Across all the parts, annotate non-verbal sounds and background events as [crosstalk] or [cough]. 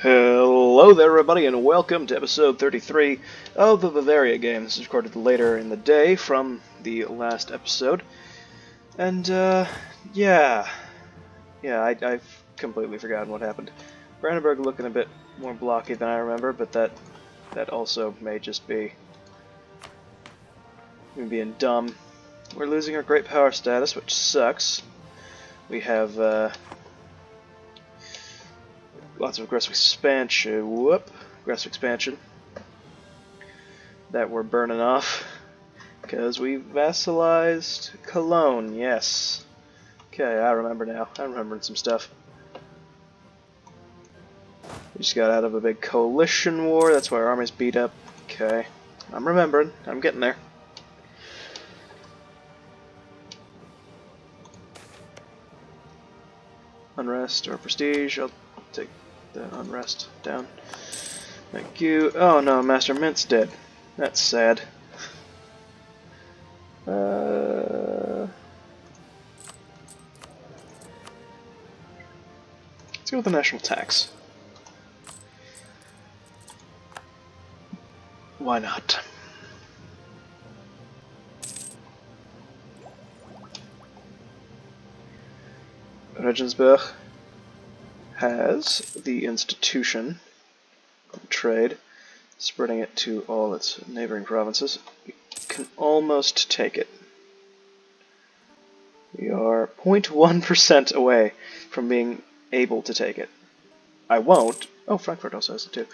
Hello there, everybody, and welcome to episode 33 of the Bavaria game. This is recorded later in the day from the last episode. And, uh, yeah. Yeah, I, I've completely forgotten what happened. Brandenburg looking a bit more blocky than I remember, but that that also may just be me being dumb. We're losing our great power status, which sucks. We have, uh, lots of aggressive expansion. Whoop, aggressive expansion that we're burning off because we vassalized Cologne. Yes. Okay, I remember now. I'm remembering some stuff. We just got out of a big coalition war. That's why our army's beat up. Okay, I'm remembering. I'm getting there. Unrest or prestige. I'll take the unrest down. Thank you. Oh no, Master Mint's dead. That's sad. Uh, let's go with the national tax. Why not? Regensburg has the institution trade, spreading it to all its neighboring provinces. We can almost take it. We are 0.1% away from being able to take it. I won't. Oh, Frankfurt also has it too.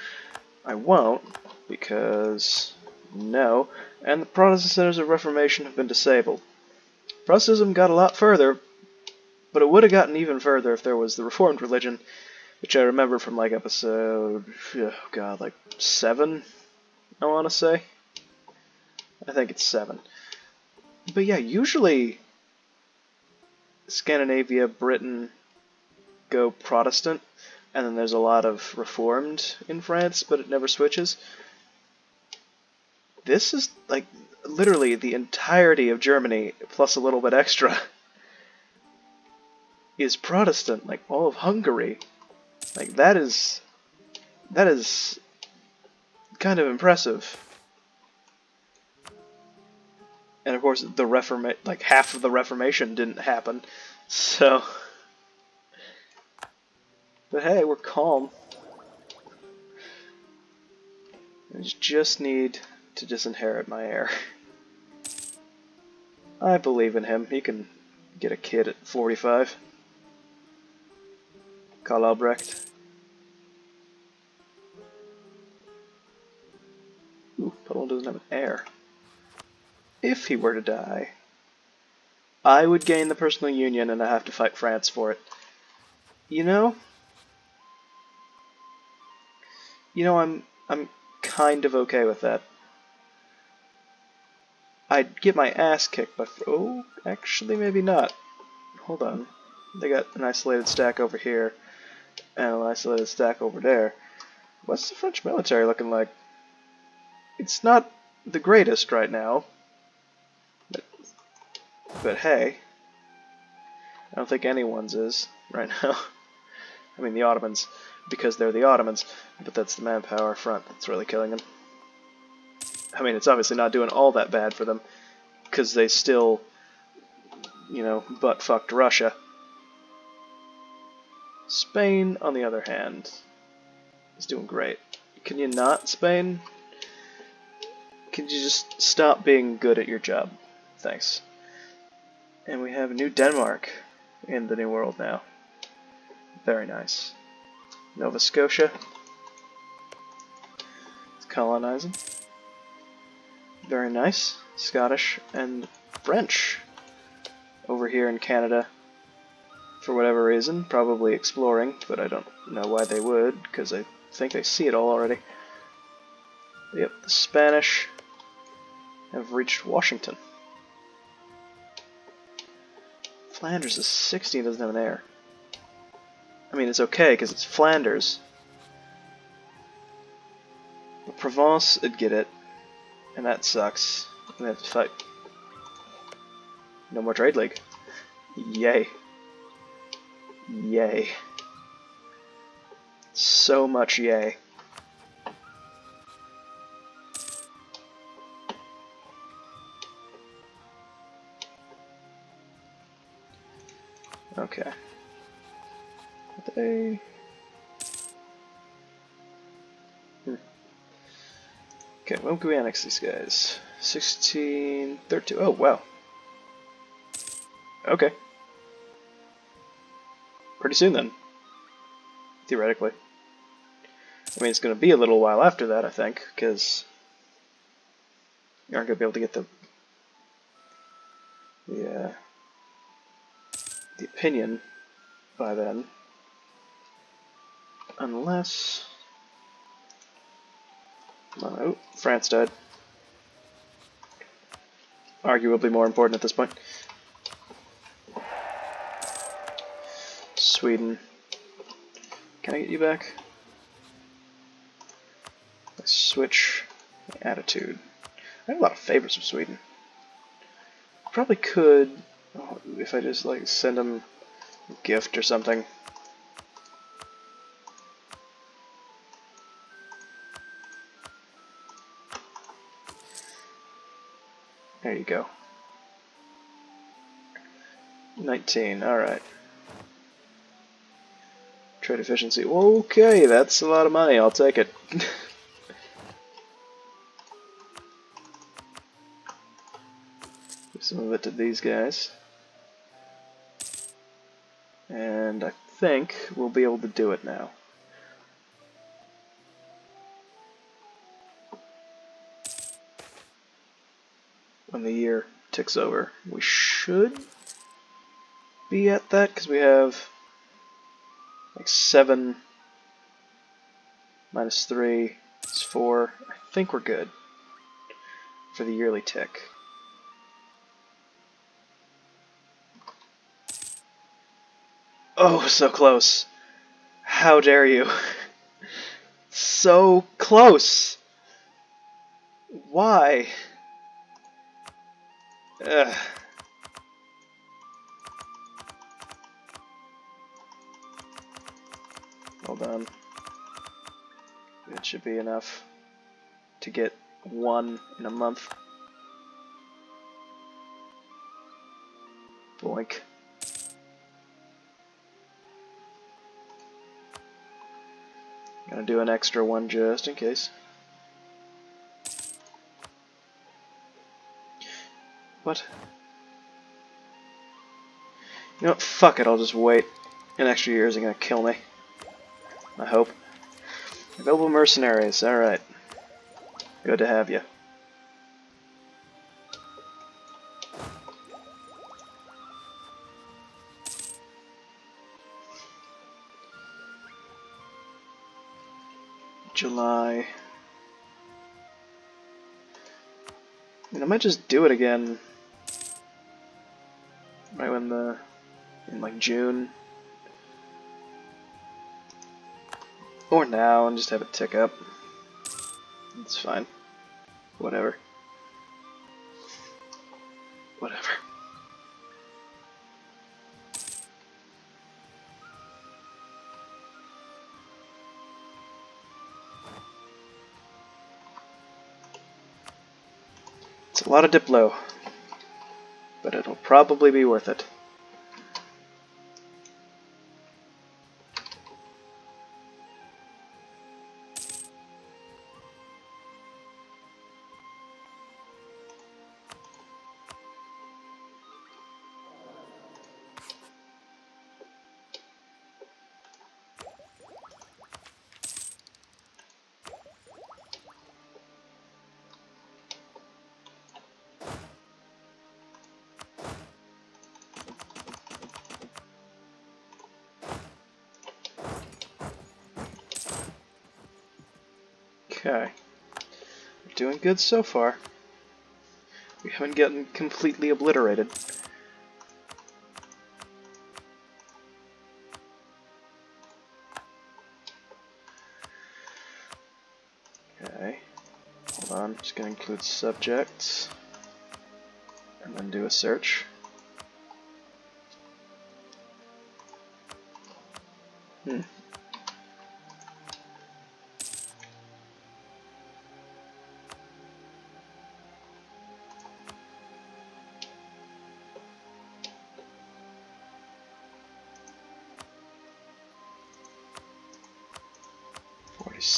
I won't because no, and the Protestant centers of Reformation have been disabled. Protestantism got a lot further, but it would have gotten even further if there was the Reformed religion, which I remember from like episode, oh god, like seven, I want to say. I think it's seven. But yeah, usually Scandinavia, Britain go Protestant, and then there's a lot of Reformed in France, but it never switches. This is like literally the entirety of Germany plus a little bit extra [laughs] is Protestant, like all of Hungary. Like that is that is kind of impressive. And of course the Reforma like half of the Reformation didn't happen. So But hey, we're calm. I just need to disinherit my heir. I believe in him. He can get a kid at 45. Karl Albrecht. Ooh, Poland doesn't have an heir. If he were to die, I would gain the personal union and I have to fight France for it. You know? You know, I'm I'm kind of okay with that. I'd get my ass kicked by... Oh, actually maybe not. Hold on. They got an isolated stack over here and an isolated stack over there. What's the French military looking like? It's not the greatest right now. But, but hey, I don't think anyone's is right now. [laughs] I mean the Ottomans, because they're the Ottomans, but that's the manpower front that's really killing them. I mean, it's obviously not doing all that bad for them, because they still, you know, butt-fucked Russia. Spain, on the other hand, is doing great. Can you not, Spain? Can you just stop being good at your job? Thanks. And we have New Denmark in the New World now. Very nice. Nova Scotia. It's colonizing. Very nice. Scottish and French over here in Canada for whatever reason, probably exploring, but I don't know why they would, because I think they see it all already. Yep, the Spanish have reached Washington. Flanders is 60 and doesn't have an heir. I mean, it's okay, because it's Flanders. But Provence would get it, and that sucks. We have to fight. No more trade league. Yay. Yay. So much yay. Okay. They... Hmm. Okay, when can we annex these guys? 16, 13, oh wow. Okay. Pretty soon then. Theoretically. I mean, it's going to be a little while after that, I think, because you aren't going to be able to get the the uh, the opinion by then, unless. Oh, France died. Arguably more important at this point. Sweden. Can I get you back? switch attitude. I have a lot of favorites from Sweden. Probably could, oh, if I just like send them a gift or something. There you go. 19, alright. Trade efficiency. Okay, that's a lot of money. I'll take it. Give some of it to these guys. And I think we'll be able to do it now. When the year ticks over. We should be at that because we have like 7 minus 3 is 4. I think we're good for the yearly tick. Oh, so close. How dare you? [laughs] so close. Why? Ugh. Hold on. It should be enough to get one in a month. Boink. Gonna do an extra one just in case. What? You know what? Fuck it, I'll just wait. An extra year isn't gonna kill me. I hope. Available mercenaries, alright. Good to have you. July. I, I might just do it again. Right when the in like June. Or now and just have it tick up. It's fine. Whatever. Whatever. It's a lot of Diplo, but it'll probably be worth it. Okay. We're doing good so far. We haven't gotten completely obliterated. Okay. Hold on, I'm just gonna include subjects. And then do a search.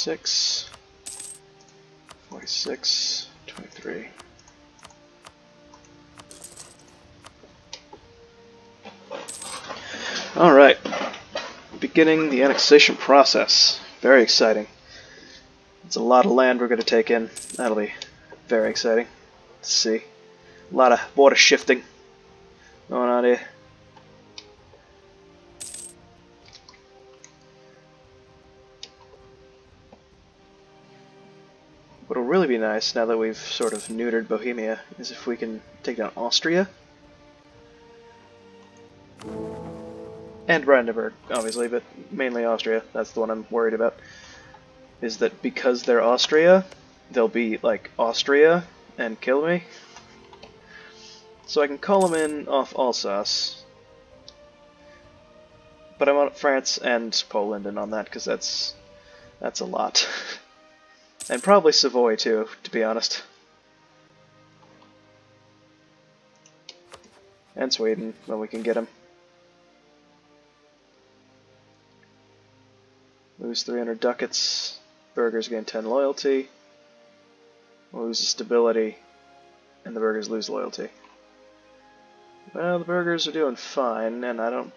46, 46, 23. Alright, beginning the annexation process. Very exciting. It's a lot of land we're going to take in. That'll be very exciting to see. A lot of water shifting going on here. Be nice now that we've sort of neutered Bohemia is if we can take down Austria. And Brandenburg, obviously, but mainly Austria. That's the one I'm worried about. Is that because they're Austria, they'll be like Austria and kill me. So I can call them in off Alsace. But I want France and Poland in on that because that's that's a lot. [laughs] and probably Savoy too, to be honest. And Sweden when we can get them. Lose 300 ducats. Burghers gain 10 loyalty. Lose stability. And the burghers lose loyalty. Well, the burghers are doing fine, and I don't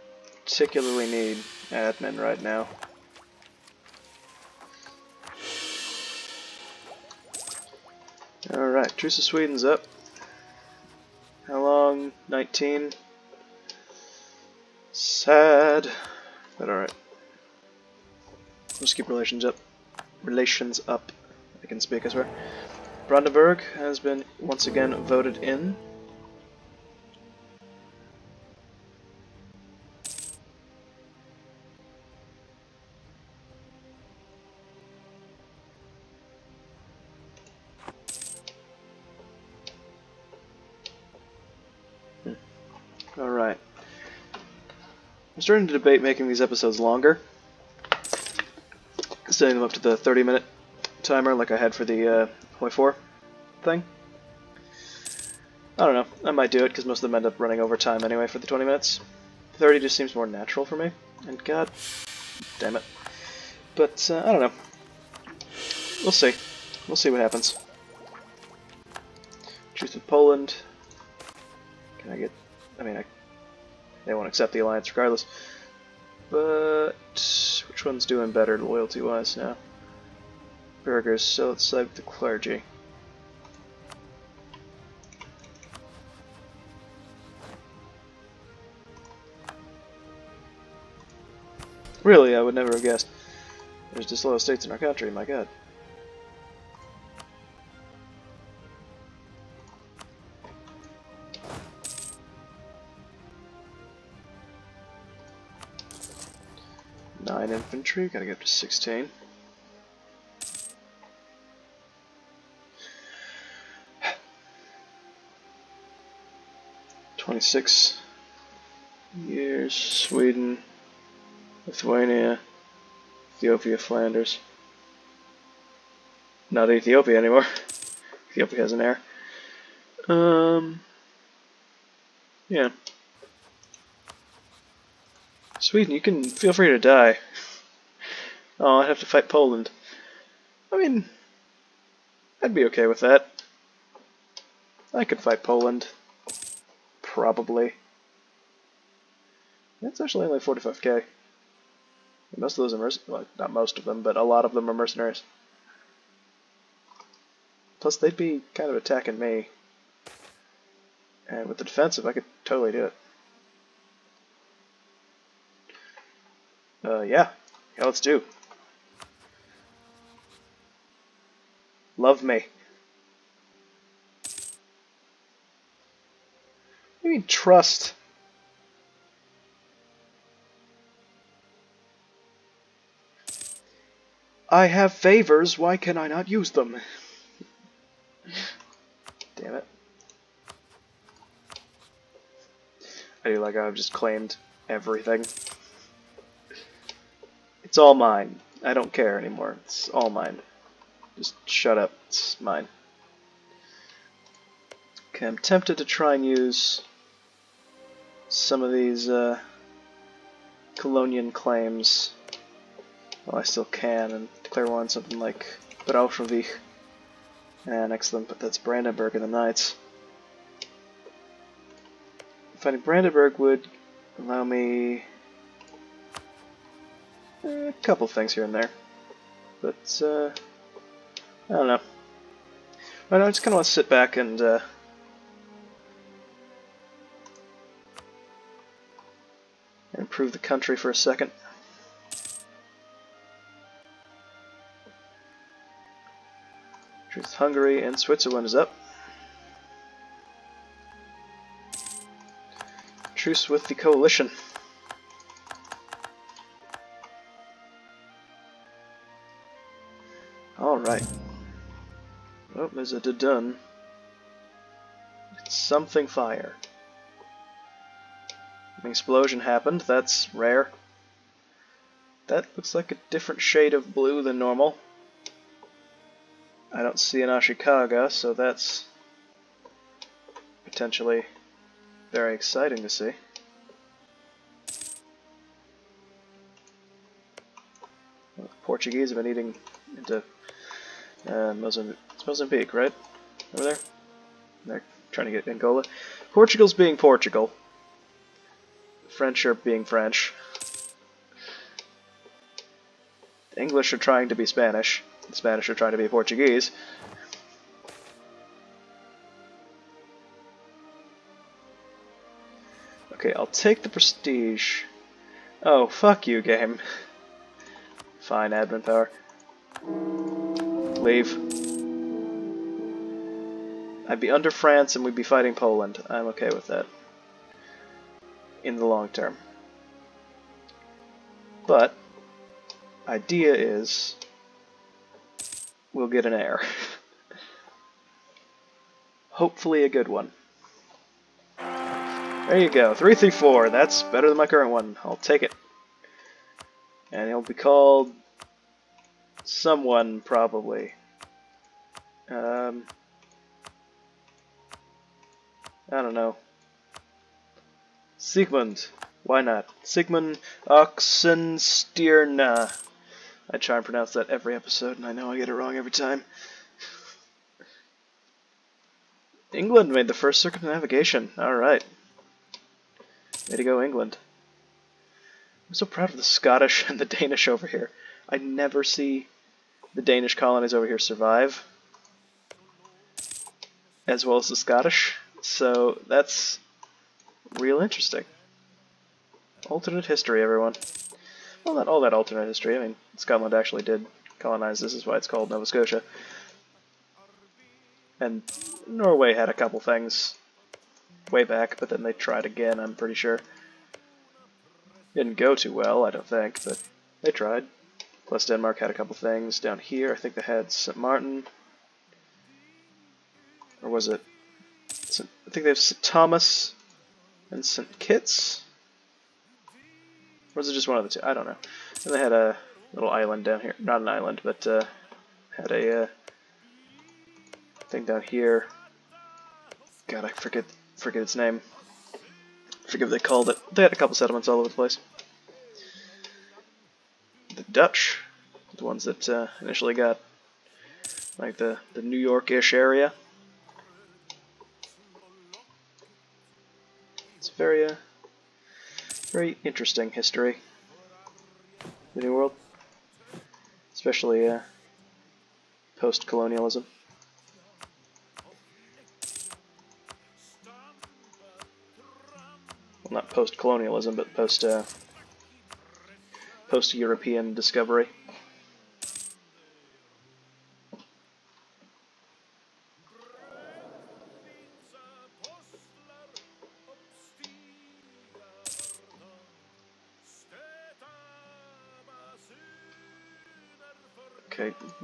particularly need admin right now. Truce of Sweden's up. How long? 19. Sad. But alright. Let's keep relations up. Relations up. I can speak, I swear. Brandenburg has been once again voted in. Alright. I'm starting to debate making these episodes longer setting them up to the 30 minute timer like I had for the uh, Hoi 4 thing. I don't know, I might do it because most of them end up running over time anyway for the 20 minutes. 30 just seems more natural for me, and god damn it. But, uh, I don't know. We'll see. We'll see what happens. Truth with Poland. Can I get... I mean, I, they won't accept the alliance regardless. But which one's doing better loyalty-wise now? Burghers. so let's side with the clergy. Really, I would never have guessed. There's disloyal states in our country, my god. Infantry, gotta get up to 16. Twenty-six years, Sweden, Lithuania, Ethiopia, Flanders. Not Ethiopia anymore. Ethiopia has an heir. Um, yeah. Sweden, you can feel free to die. Oh, I'd have to fight Poland. I mean, I'd be okay with that. I could fight Poland. Probably. That's actually only 45k. Most of those are mercenaries. Well, not most of them, but a lot of them are mercenaries. Plus, they'd be kind of attacking me. And with the defensive, I could totally do it. Uh, yeah. Yeah, let's do. Love me. Mean trust? I have favors, why can I not use them? Damn it. I do like I've just claimed everything. It's all mine. I don't care anymore. It's all mine. Just shut up. It's mine. Okay, I'm tempted to try and use some of these uh, Colonian claims Well, I still can, and declare one something like Braunschweig. Annex them, but that's Brandenburg and the Knights. Finding Brandenburg would allow me a couple things here and there. But, uh, I don't know. But I just kind of want to sit back and, uh, improve the country for a second. Truth Hungary and Switzerland is up. Truce with the coalition. Oh, it a dun. It's something fire. An explosion happened, that's rare. That looks like a different shade of blue than normal. I don't see an Ashikaga, so that's potentially very exciting to see. Well, the Portuguese have been eating into uh, Mozambique, it's Mozambique, right? Over there? They're trying to get Angola. Portugal's being Portugal. French are being French. The English are trying to be Spanish. The Spanish are trying to be Portuguese. Okay, I'll take the prestige. Oh, fuck you, game. Fine, admin power. Leave. I'd be under France and we'd be fighting Poland. I'm okay with that. In the long term. But, idea is, we'll get an heir. [laughs] Hopefully a good one. There you go, 334, that's better than my current one. I'll take it. And he'll be called someone, probably. Um, I don't know. Sigmund. Why not? Sigmund Oxenstierna. I try and pronounce that every episode, and I know I get it wrong every time. England made the first circumnavigation. Alright. Way to go, England. I'm so proud of the Scottish [laughs] and the Danish over here. I never see the Danish colonies over here survive, as well as the Scottish. So that's real interesting. Alternate history, everyone. Well, not all that alternate history. I mean, Scotland actually did colonize. This is why it's called Nova Scotia. And Norway had a couple things way back, but then they tried again, I'm pretty sure. Didn't go too well, I don't think, but they tried. Plus Denmark had a couple things. Down here, I think they had St. Martin. Or was it? I think they have St. Thomas and St. Kitts. Or was it just one of the two? I don't know. And they had a little island down here. Not an island, but uh, had a uh, thing down here. God, I forget forget its name. I forget what they called it. They had a couple settlements all over the place. The Dutch, the ones that uh, initially got like the, the New York-ish area. It's very, uh, very interesting history. The New World, especially uh, post-colonialism. well, not post-colonialism, but post uh, post-European discovery.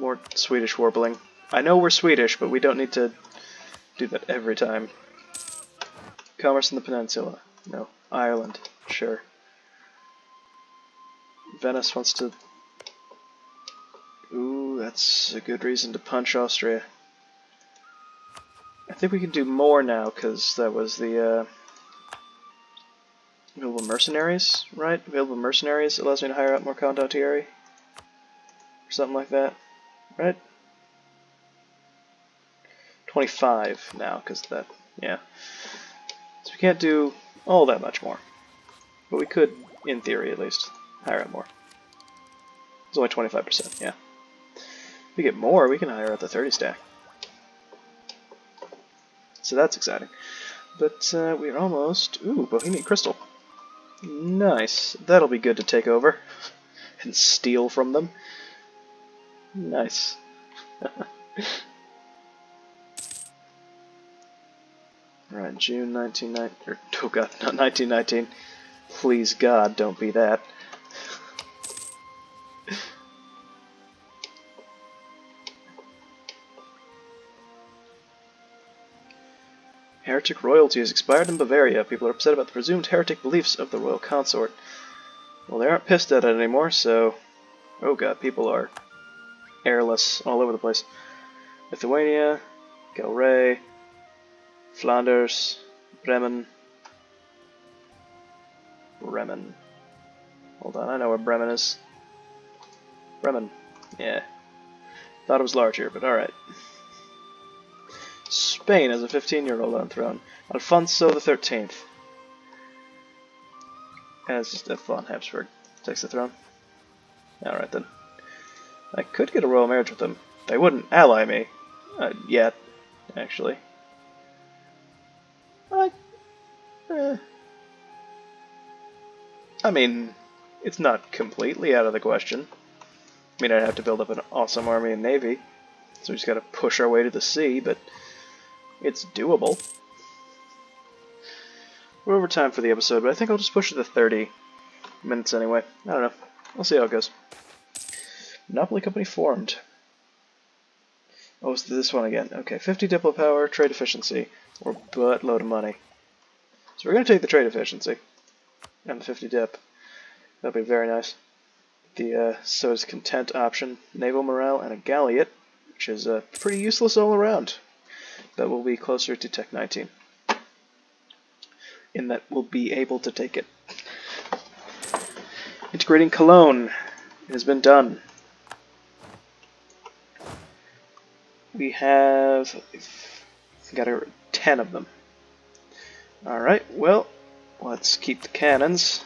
More Swedish warbling. I know we're Swedish, but we don't need to do that every time. Commerce in the peninsula. No. Ireland. Sure. Venice wants to... Ooh, that's a good reason to punch Austria. I think we can do more now, because that was the, uh... Available mercenaries, right? Available mercenaries allows me to hire out more condottieri. or something like that, right? 25 now, because that, yeah. So we can't do all that much more. But we could, in theory at least, hire out more. It's only 25%, yeah. If we get more, we can hire out the 30 stack. So that's exciting. But uh, we're almost... Ooh, Bohemian Crystal. Nice. That'll be good to take over [laughs] and steal from them. Nice. [laughs] right, June 1990... Or, er, [laughs] oh god, not 1919. Please God, don't be that. [laughs] Heretic royalty has expired in Bavaria. People are upset about the presumed heretic beliefs of the royal consort. Well, they aren't pissed at it anymore, so... Oh god, people are heirless all over the place. Lithuania, Galray, Flanders, Bremen, Bremen. Hold on, I know where Bremen is. Bremen. Yeah. Thought it was larger, but alright. Spain has a 15-year-old on the throne. Alfonso XIII. And it's just F von Habsburg takes the throne. Alright then. I could get a royal marriage with them. They wouldn't ally me. Uh, yet, actually. I... Eh. I mean, it's not completely out of the question. I mean, I'd have to build up an awesome army and navy. So we just gotta push our way to the sea, but it's doable. We're over time for the episode, but I think I'll just push it to 30 minutes anyway. I don't know. We'll see how it goes. Monopoly Company formed. Oh, this one again. Okay, 50 Diplo power, trade efficiency, or buttload of money. So we're going to take the trade efficiency and the 50 dip. That'll be very nice. The uh, so is content option, naval morale, and a galliot, which is uh, pretty useless all around that will be closer to Tech 19 in that we'll be able to take it. Integrating Cologne has been done. We have got a, 10 of them. Alright, well, let's keep the cannons.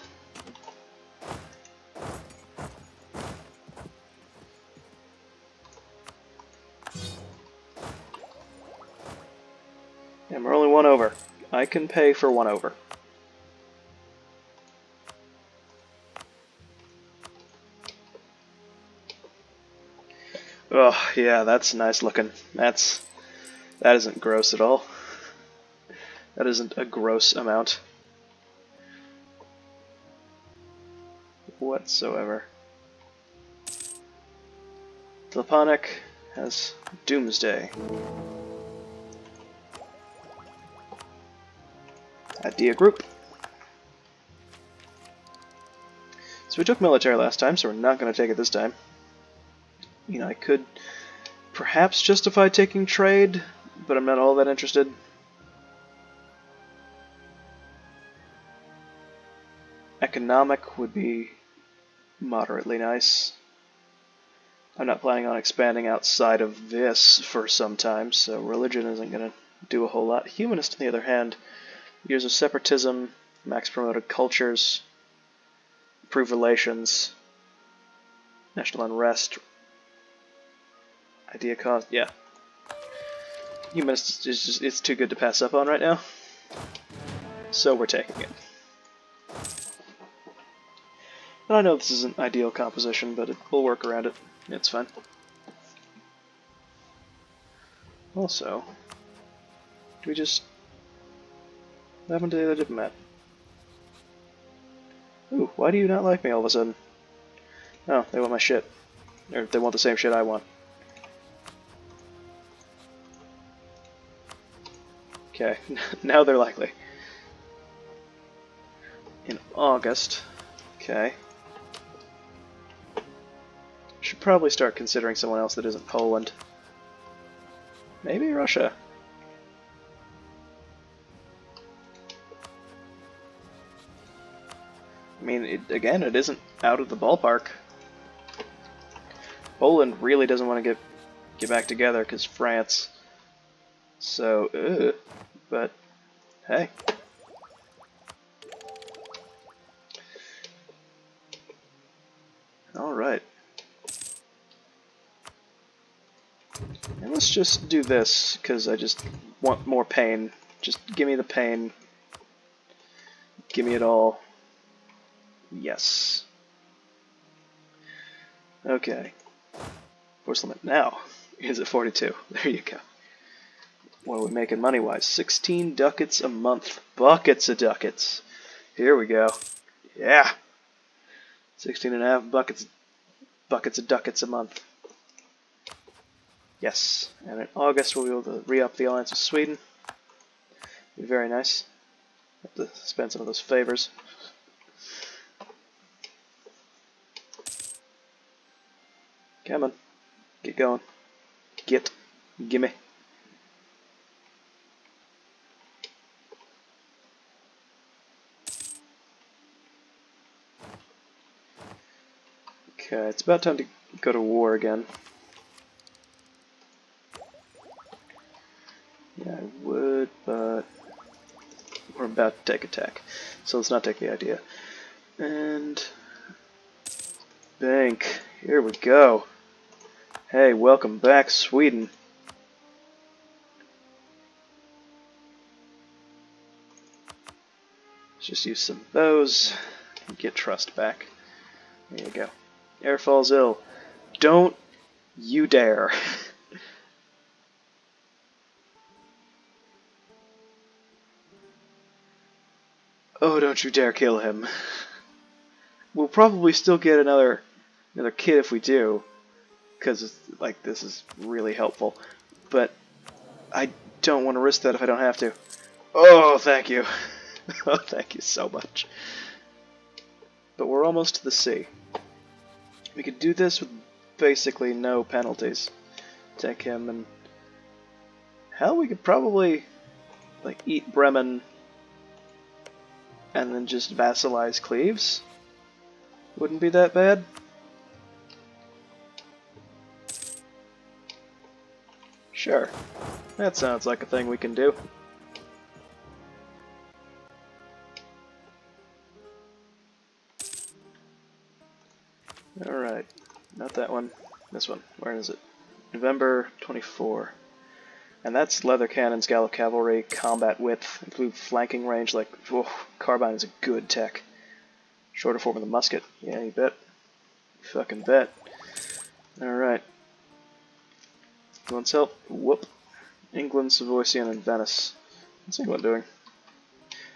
And we're only one over. I can pay for one over. Yeah, that's nice looking. That's... That isn't gross at all. That isn't a gross amount. Whatsoever. Tleponic has Doomsday. Idea group. So we took military last time, so we're not going to take it this time. You know, I could perhaps justify taking trade, but I'm not all that interested. Economic would be moderately nice. I'm not planning on expanding outside of this for some time, so religion isn't going to do a whole lot. Humanist, on the other hand, Years of separatism, max promoted cultures, improved relations, national unrest, idea cost, yeah. Humanist is just, it's too good to pass up on right now. So we're taking it. And I know this isn't ideal composition, but it, we'll work around it. It's fine. Also, do we just what happened to the other diplomat? Ooh, why do you not like me all of a sudden? Oh, they want my shit. Or they want the same shit I want. Okay, [laughs] now they're likely. In August. Okay. Should probably start considering someone else that isn't Poland. Maybe Russia. I mean, it, again, it isn't out of the ballpark. Poland really doesn't want to get get back together because France. So, uh, but hey. All right. And let's just do this because I just want more pain. Just give me the pain. Give me it all. Yes. Okay. Force limit now is at 42. [laughs] There you go. What are we making money-wise? 16 ducats a month. Buckets of ducats. Here we go. Yeah. 16 and a half buckets, buckets of ducats a month. Yes. And in August we'll be able to re-up the alliance with Sweden. Be very nice. Have to spend some of those favors. Come on. Get going. Get. Gimme. Okay, it's about time to go to war again. Yeah, I would, but we're about to take attack, so let's not take the idea. And bank, here we go. Hey, welcome back, Sweden. Let's just use some those and get trust back. There you go. Heir falls ill. Don't you dare. [laughs] oh, don't you dare kill him. We'll probably still get another another kid if we do, because like this is really helpful. But I don't want to risk that if I don't have to. Oh, thank you. [laughs] oh, thank you so much. But we're almost to the sea. We could do this with basically no penalties. Take him and... Hell, we could probably like eat Bremen and then just vassalize Cleves. Wouldn't be that bad. Sure. That sounds like a thing we can do. Not that one. This one. Where is it? November 24. And that's leather cannons, Gallic cavalry, combat width, improved flanking range. Like, whoa, carbine is a good tech. Shorter form of the musket. Yeah, you bet. You fucking bet. Alright. England's help. Whoop. England, Savoy, and Venice. What's England doing?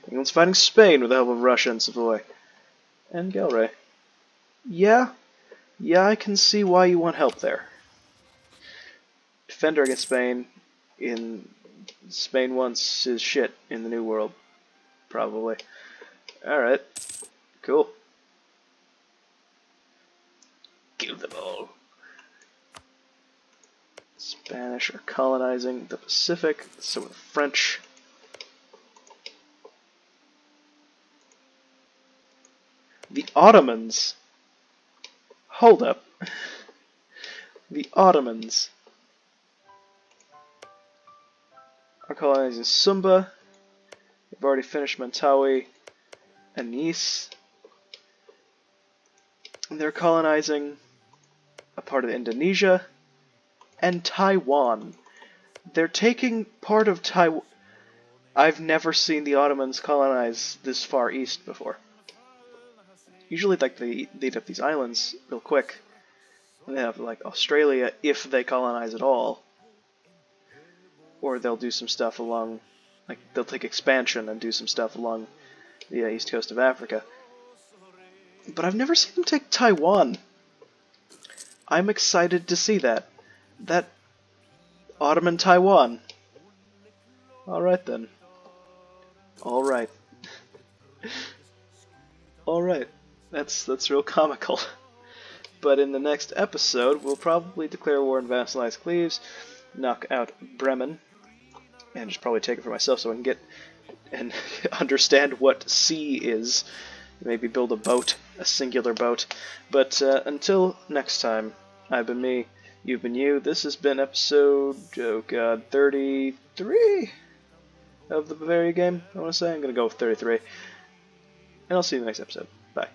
England's fighting Spain with the help of Russia and Savoy. And Galray. Yeah, yeah, I can see why you want help there. Defender against Spain in Spain wants his shit in the New World. Probably. Alright. Cool. Kill them all. Spanish are colonizing the Pacific, so are the French. The Ottomans Hold up. The Ottomans are colonizing Sumba. They've already finished Mentawai and Nice. And they're colonizing a part of Indonesia and Taiwan. They're taking part of Taiwan. I've never seen the Ottomans colonize this far east before usually like they eat up these islands real quick. And they have like Australia if they colonize at all. Or they'll do some stuff along, like they'll take expansion and do some stuff along the uh, east coast of Africa. But I've never seen them take Taiwan. I'm excited to see that. That Ottoman Taiwan. Alright then. Alright. [laughs] Alright. That's that's real [laughs] comical. but in the next episode, we'll probably declare war and vassalize Cleves, knock out Bremen, and just probably take it for myself so I can get and [laughs] understand what sea is. Maybe build a boat, a singular boat. But uh, until next time, I've been me. You've been you. This has been episode, oh god, 33 of the Bavaria game, I want to say. I'm going to go with 33. And I'll see you in the next episode. Bye.